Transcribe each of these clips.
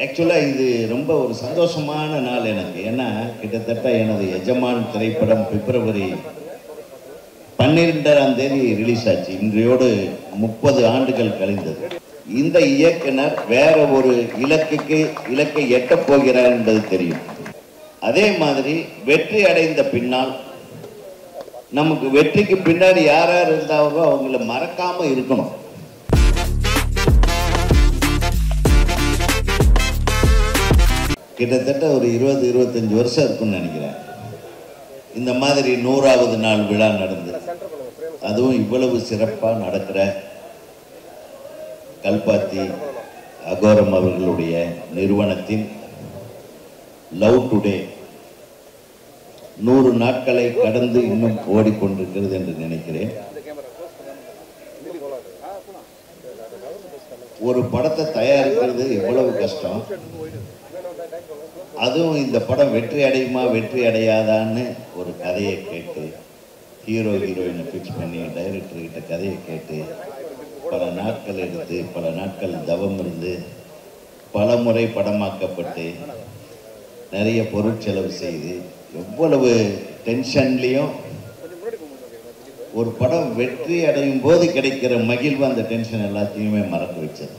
ஆக்சுவலாக இது ரொம்ப ஒரு சந்தோஷமான நாள் எனக்கு. ஏன்னா கிட்டத்தட்ட எனது எஜமான் திரைப்படம் பிப்ரவரி பன்னிரெண்டாம் தேதி ரிலீஸ் ஆச்சு. இன்றையோடு முப்பது ஆண்டுகள் கழிந்தது. இந்த இயக்குனர் வேற ஒரு இலக்குக்கு இலக்கை எட்டப் போகிறார் என்பது தெரியும். அதே மாதிரி வெற்றி அடைந்த பின்னால் நமக்கு வெற்றிக்கு பின்னாடி யார் யார் இருந்தாங்களோ அவங்கள மறக்காமல் இருக்கணும். கிட்டத்தட்ட ஒரு இருபது இருபத்தஞ்சி வருஷம் இருக்கும்னு நினைக்கிறேன். இந்த மாதிரி நூறாவது நாள் விழா நடந்தது. அதுவும் இவ்வளவு சிறப்பாக நடக்கிற கல்பாத்தி அகோரம் அவர்களுடைய நிறுவனத்தின் லவ் டுடே நூறு நாட்களை கடந்து இன்னும் ஓடிக்கொண்டிருக்கிறது என்று நினைக்கிறேன். ஒரு படத்தை தயாரிக்கிறது எவ்வளவு கஷ்டம்? அதுவும் இந்த படம் வெற்றி அடையுமா வெற்றி அடையாதான்னு ஒரு கதையை கேட்டு ஹீரோ ஹீரோயினை ஃபிக்ஸ் பண்ணி டைரக்டர் கிட்ட கதையை கேட்டு பல நாட்கள் எடுத்து பல நாட்கள் தவம் இருந்து பல முறை படமாக்கப்பட்டு நிறைய பொருட்செலவு செய்து எவ்வளவு டென்ஷன்லேயும் ஒரு படம் வெற்றி அடையும் போது கிடைக்கிற மகிழ்வு அந்த டென்ஷன் எல்லாத்தையுமே மறந்து வச்சது.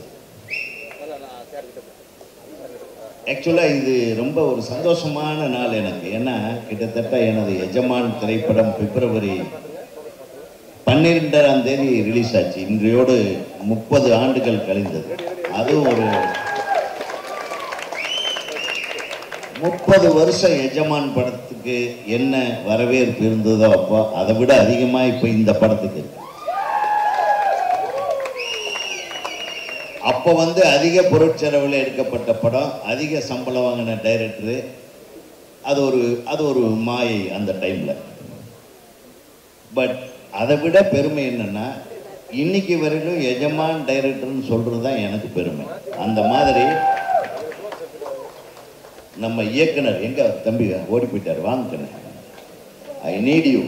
ஆக்சுவலாக இது ரொம்ப ஒரு சந்தோஷமான நாள் எனக்கு. ஏன்னா கிட்டத்தட்ட எனது எஜமான் திரைப்படம் பிப்ரவரி பன்னிரெண்டாம் தேதி ரிலீஸ் ஆச்சு. இன்றையோடு முப்பது ஆண்டுகள் கழிந்தது. அதுவும் ஒரு முப்பது வருஷம் எஜமான் படத்துக்கு என்ன வரவேற்பு இருந்ததோ அப்போ அதை விட அதிகமாக இப்போ இந்த படத்துக்கு அப்போ வந்து அதிக பொருட்செலவில் எடுக்கப்பட்ட படம் அதிக சம்பளம் வாங்கின டைரக்டரு அது ஒரு அது ஒரு மாயை அந்த டைமில் பட் அதை விட பெருமை என்னென்னா இன்னைக்கு வரையிலும் எஜமான் டைரக்டர்னு சொல்கிறது தான் எனக்கு பெருமை. அந்த மாதிரி நம்ம இயக்குனர் எங்கே தம்பி ஓடி போயிட்டார் வாங்க ஐ நீட் யூ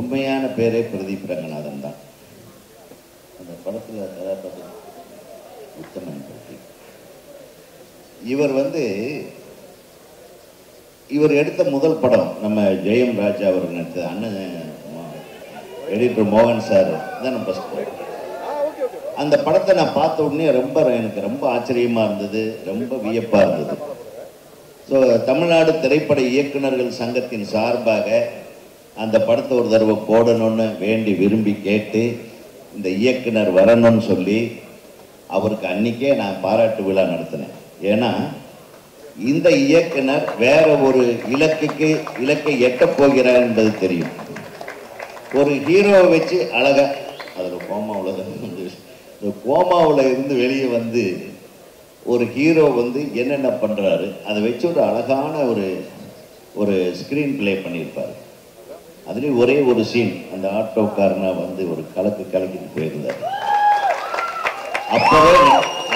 உண்மையான பேரே பிரதீப் ரங்கநாதன் தான். அந்த படத்தில் கதாபாத்திரம் உத்தமன் பற்றி. இவர் வந்து இவர் எடுத்த முதல் படம் நம்ம ஜெயம் ராஜா அவர் நடித்தது அண்ணன் எடிட்டர் மோகன் சார் தான் ஃபஸ்ட் படம். அந்த படத்தை நான் பார்த்த உடனே ரொம்ப எனக்கு ரொம்ப ஆச்சரியமாக இருந்தது ரொம்ப வியப்பாக இருந்தது. ஸோ தமிழ்நாடு திரைப்பட இயக்குனர்கள் சங்கத்தின் சார்பாக அந்த படத்தை ஒரு தடவை போடணும்னு வேண்டி விரும்பி கேட்டு இந்த இயக்குனர் வரணும்னு சொல்லி அவருக்கு அன்னைக்கே நான் பாராட்டு விழா நடத்தினேன். ஏன்னா இந்த இயக்குனர் வேற ஒரு இலக்குக்கு இலக்கை எட்டப் போகிறார் என்பது தெரியும். ஒரு ஹீரோவை வச்சு அழகா அதில் கோமாவில் தான் வந்து இந்த கோமாவில் இருந்து வெளியே வந்து ஒரு ஹீரோ வந்து என்னென்ன பண்ணுறாரு அதை வச்சு ஒரு அழகான ஒரு ஒரு ஸ்க்ரீன் ப்ளே பண்ணியிருப்பார். அதுலேயும் ஒரே ஒரு சீன் அந்த ஆட்டோக்காரனா வந்து ஒரு கலக்கு கலக்கிட்டு போயிருந்தார். அப்போவே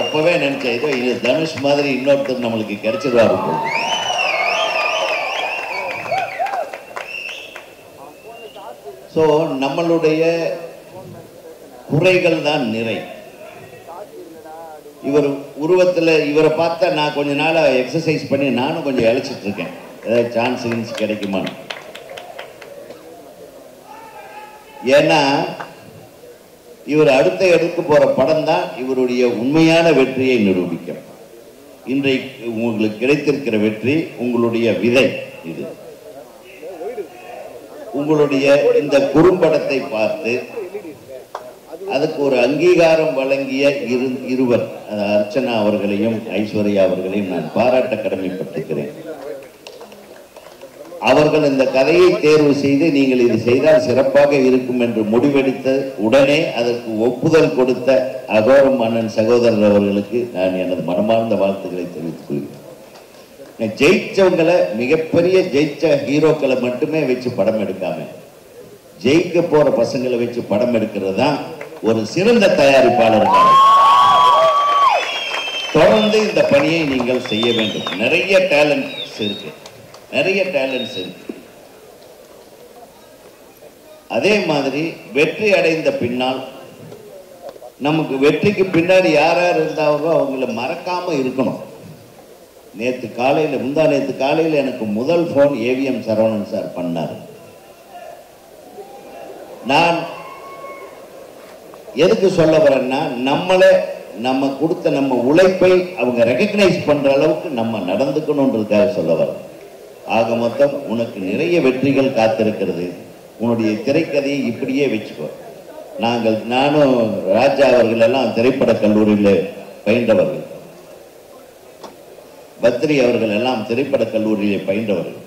அப்போவே நினைச்சேன் ஏதோ இது தனுஷ் மாதிரி இன்னொருத்தர் நம்மளுக்கு கிடைச்சிருவாரு போல. ஸோ நம்மளுடைய குறைகள் தான் நிறை. இவர் உருவத்தில் இவரை பார்த்தா நான் கொஞ்ச நாளாக எக்ஸசைஸ் பண்ணி நானும் கொஞ்சம் இழைச்சிட்டு இருக்கேன். ஏதாவது சான்ஸ் கிடைக்குமான்னு. ஏன்னா இவர் அடுத்த எடுக்க போற படம் தான் இவருடைய உண்மையான வெற்றியை நிரூபிக்கும். இன்றைக்கு உங்களுக்கு கிடைத்திருக்கிற வெற்றி உங்களுடைய விதை இது. உங்களுடைய இந்த குறும்படத்தை பார்த்து அதுக்கு ஒரு அங்கீகாரம் வழங்கிய இரு இருவர் அர்ச்சனா அவர்களையும் ஐஸ்வர்யா அவர்களையும் நான் பாராட்ட கடமைப்பட்டிருக்கிறேன். அவர்கள் இந்த கதையை தேர்வு செய்து நீங்கள் இது செய்தால் சிறப்பாக இருக்கும் என்று முடிவெடுத்த உடனே அதற்கு ஒப்புதல் கொடுத்த அகோரம் மன்னன் சகோதரர் அவர்களுக்கு நான் எனது மனமார்ந்த வாழ்த்துக்களை தெரிவித்துக் கொள்கிறேன். நான் ஜெயிச்சவங்களை மிகப்பெரிய ஜெயிச்ச ஹீரோக்களை மட்டுமே வச்சு படம் எடுக்காம ஜெயிக்க போற பசங்களை வச்சு படம் எடுக்கிறது தான் ஒரு சிறந்த தயாரிப்பாளர் தொடர்ந்து இந்த பணியை நீங்கள் செய்ய வேண்டும். நிறைய டேலண்ட்ஸ் இருக்கு. நிறைய டேலண்ட்ஸ் இருக்கு. அதே மாதிரி வெற்றி அடைந்த பின்னால் நமக்கு வெற்றிக்கு பின்னாடி யார் யார் இருந்தாங்களோ அவங்கள மறக்காம இருக்கணும். நேற்று காலையில் முந்தா நேற்று காலையில் எனக்கு முதல் ஃபோன் ஏவிஎம் சரவணன் சார் பண்ணார். நான் எதுக்கு சொல்ல வரேன்னா நம்மளே நம்ம கொடுத்த நம்ம உழைப்பை அவங்க ரெக்கக்னைஸ் பண்ணுற அளவுக்கு நம்ம நடந்துக்கணுன்றதுக்காக சொல்ல வரேன். ஆக மொத்தம் உனக்கு நிறைய வெற்றிகள் காத்திருக்கிறது. உன்னுடைய திரைக்கதையை இப்படியே வச்சுக்கோ. நாங்கள் நானும் ராஜா அவர்கள் எல்லாம் திரைப்பட கல்லூரியில் பயின்றவர்கள். பத்ரி அவர்கள் எல்லாம் திரைப்பட கல்லூரியிலே பயின்றவர்கள்.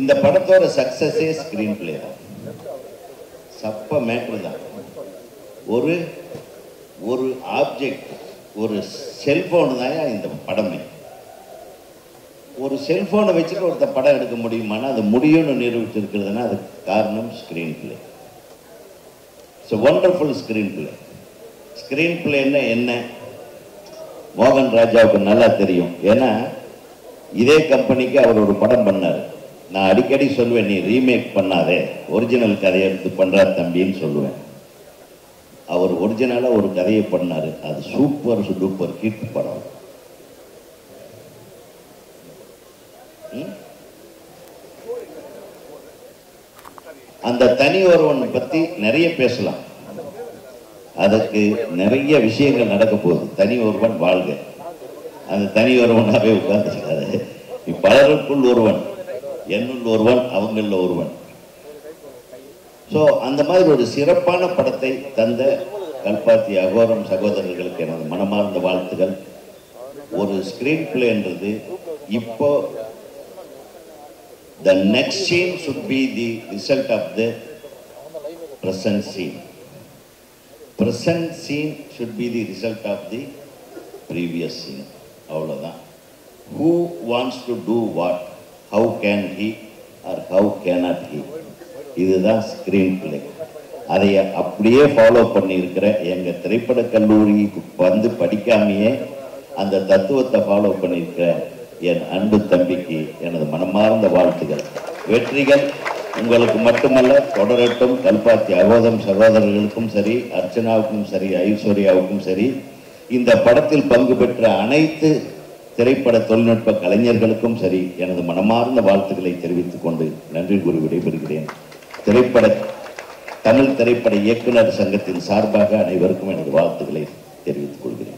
இந்த படத்தோட சக்சஸே ஸ்கிரீன் பிளே தான். சப்ப மேட்ரு தான். ஒரு ஒரு ஆப்ஜெக்ட் ஒரு செல்போன் தான் இந்த படமே. ஒரு செல்போனை வச்சுட்டு ஒருத்த படம் எடுக்க முடியுமானா அது முடியும்னு நிரூபிச்சிருக்கிறதுனா அதுக்கு காரணம் screenplay it's wonderful screen play screen பிளேன்னா என்ன? மோகன் ராஜாவுக்கு நல்லா தெரியும். ஏன்னா இதே கம்பெனிக்கு அவர் ஒரு படம் பண்ணார். நான் அடிக்கடி சொல்லுவேன் நீ ரீமேக் பண்ணாதே. ஒரிஜினல் கதையை எடுத்து பண்றார் தம்பின்னு சொல்லுவேன். அவர் ஒரிஜினலாக ஒரு கதையை பண்ணார். அது சூப்பர் சூப்பர் ஹிட் படம். அந்த தனி ஒருவன் பத்தி நிறைய பேசலாம். அதுக்கு நிறைய விஷயங்கள் நடக்க போகுது. தனி ஒருவன் வாழ்க. அந்த தனி ஒருவனாகவே உட்கார்ந்துருக்காரு. பலருக்குள் ஒருவன் என்னுள் ஒருவன் அவங்கள ஒருவன். ஸோ அந்த மாதிரி ஒரு சிறப்பான படத்தை தந்த கல்பாத்தி அகோரம் சகோதரர்களுக்கு எனது மனமார்ந்த வாழ்த்துகள். ஒரு ஸ்கிரீன் பிளேன்றது இப்போ the next scene should be the result of the present scene Present scene should be the result of the previous scene அவ்வளோதான் who wants to do what how can he or how cannot he இதுதான் screen play அதை அப்படியே follow பண்ணியிருக்கிற எங்கள் திரைப்பட கல்லூரிக்கு வந்து படிக்காமையே அந்த தத்துவத்தை ஃபாலோ பண்ணியிருக்கிறேன் என் அன்பு தம்பிக்கு எனது மனமார்ந்த வாழ்த்துகள். வெற்றிகள் உங்களுக்கு மட்டுமல்ல தொடரட்டும் கல்பாத்தி அகோதம் சகோதரர்களுக்கும் சரி அர்ச்சனாவுக்கும் சரி ஐஸ்வர்யாவுக்கும் சரி இந்த படத்தில் பங்கு பெற்ற அனைத்து திரைப்பட தொழில்நுட்ப கலைஞர்களுக்கும் சரி எனது மனமார்ந்த வாழ்த்துக்களை தெரிவித்துக் கொண்டு நன்றி கூறி விடைபெறுகிறேன். திரைப்பட தமிழ் திரைப்பட இயக்குனர் சங்கத்தின் சார்பாக அனைவருக்கும் எனது வாழ்த்துக்களை தெரிவித்துக் கொள்கிறேன்.